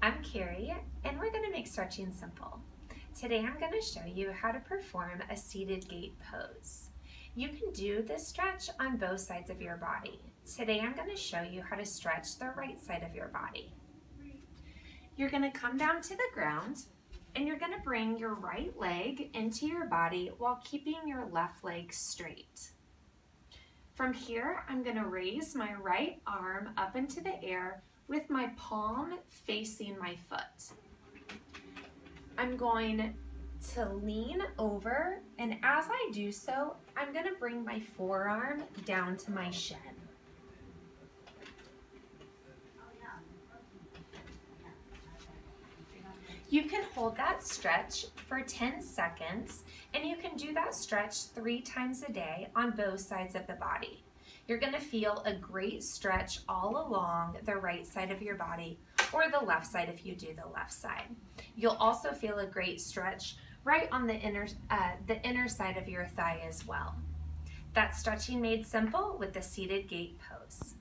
I'm Carrie and we're going to make stretching simple. Today I'm going to show you how to perform a seated gate pose. You can do this stretch on both sides of your body. Today I'm going to show you how to stretch the right side of your body. You're going to come down to the ground and you're going to bring your right leg into your body while keeping your left leg straight. From here, I'm going to raise my right arm up into the air with my palm facing my foot. I'm going to lean over and as I do so, I'm gonna bring my forearm down to my shin. You can hold that stretch for 10 seconds and you can do that stretch three times a day on both sides of the body. You're gonna feel a great stretch all along the right side of your body or the left side if you do the left side. You'll also feel a great stretch right on the inner, uh, the inner side of your thigh as well. That's stretching made simple with the seated gate pose.